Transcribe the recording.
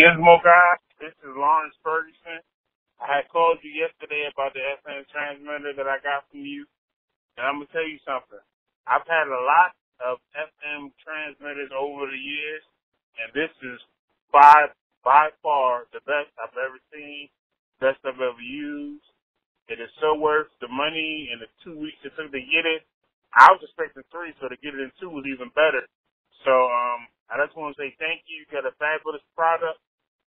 Gizmo guy, this is Lawrence Ferguson. I had called you yesterday about the FM transmitter that I got from you, and I'm gonna tell you something. I've had a lot of FM transmitters over the years, and this is by by far the best I've ever seen, best I've ever used. It is so worth the money and the two weeks it took to get it. I was expecting three, so to get it in two was even better. So um, I just want to say thank you. You got a fabulous product,